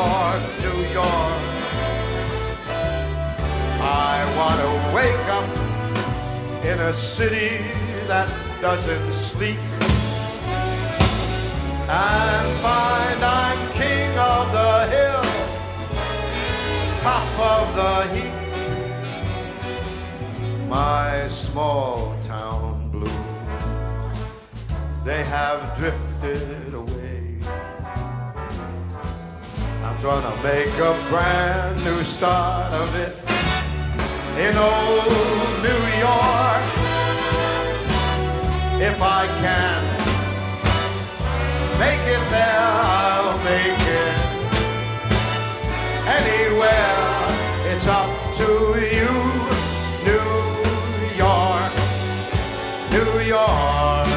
New York, New York. I want to wake up in a city that doesn't sleep and find I'm king of the hill, top of the heap. My small town blues, they have drifted away. Gonna make a brand new start of it in old New York. If I can make it there, I'll make it anywhere. It's up to you, New York, New York.